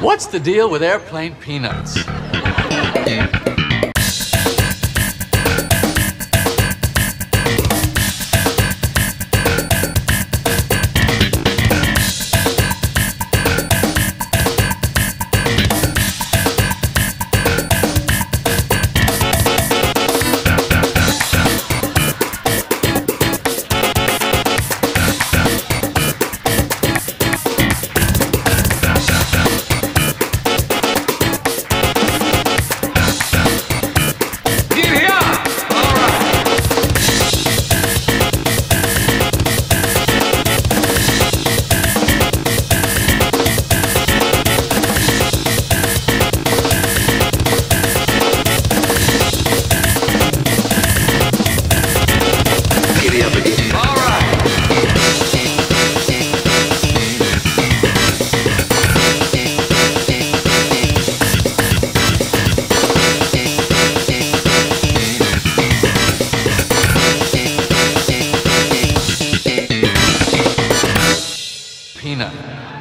What's the deal with airplane peanuts? All right. Peanut.